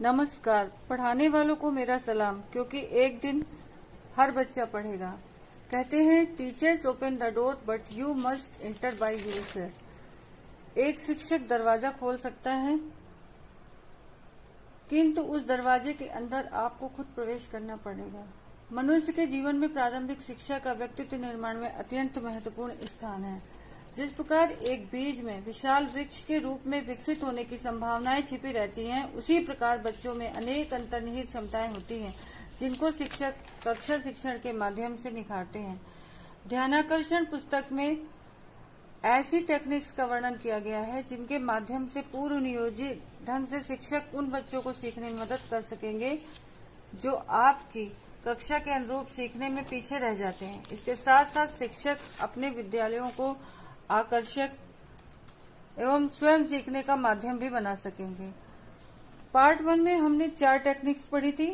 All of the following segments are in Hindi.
नमस्कार। पढ़ाने वालों को मेरा सलाम, क्योंकि एक दिन हर बच्चा पढ़ेगा। कहते हैं, teachers open the door, but you must enter by your एक शिक्षक दरवाज़ा खोल सकता है, किंतु उस दरवाजे के अंदर आपको खुद प्रवेश करना पड़ेगा। मनुष्य के जीवन में प्रारंभिक शिक्षा का व्यक्तित्व निर्माण में अत्यंत महत्वपूर्ण स्थान है। जिस प्रकार एक बीज में विशाल वृक्ष के रूप में विकसित होने की संभावनाएँ छिपी रहती हैं, उसी प्रकार बच्चों में अनेक अंतर्निहित क्षमताएँ होती हैं, जिनको शिक्षक कक्षा शिक्षण के माध्यम से निखारते हैं। ध्यानाकर्षण पुस्तक में ऐसी टेक्निक्स का वर्णन किया गया है जिनके माध्यम से पूर्व नियोजित ढंग से शिक्षक उन बच्चों को सीखने में मदद कर सकेंगे जो आपकी कक्षा के अनुरूप सीखने में पीछे रह जाते हैं। इसके साथ साथ शिक्षक अपने विद्यालयों को आकर्षक एवं स्वयं सीखने का माध्यम भी बना सकेंगे। पार्ट वन में हमने चार टेक्निक्स पढ़ी थी,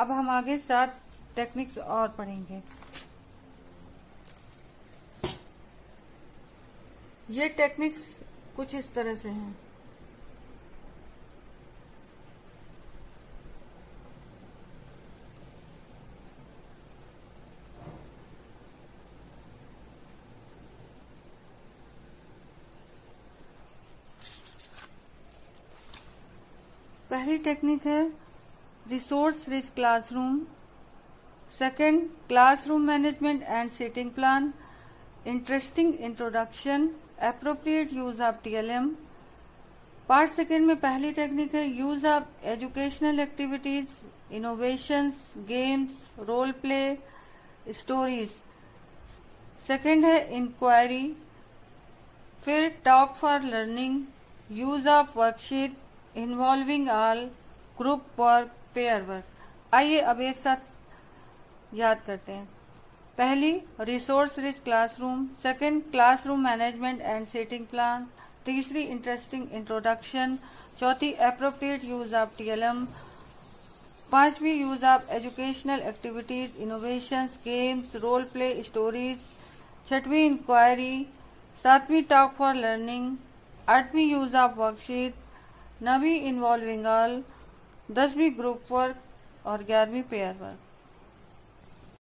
अब हम आगे सात टेक्निक्स और पढ़ेंगे। ये टेक्निक्स कुछ इस तरह से हैं। पहली टेक्निक है resource rich classroom second classroom management and seating plan interesting introduction appropriate use of TLM part second में पहली टेक्निक है use of educational activities innovations games role play stories second है इंक्वायरी फिर talk for learning use of worksheet involving all group work pair work आइए अब एक साथ याद करते हैं। पहली resource rich classroom second classroom management and setting plan तीसरी इंटरेस्टिंग इंट्रोडक्शन चौथी अप्रोप्रिएट यूज़ ऑफ़ टीएलएम पांचवी use of educational activities innovation games role play stories छठवीं इंक्वायरी सातवीं टॉक फॉर लर्निंग आठवीं यूज़ ऑफ़ वर्कशीट नवी इन्वॉल्विंग ऑल दसवीं ग्रुप वर्क और ग्यारहवीं पेयर वर्क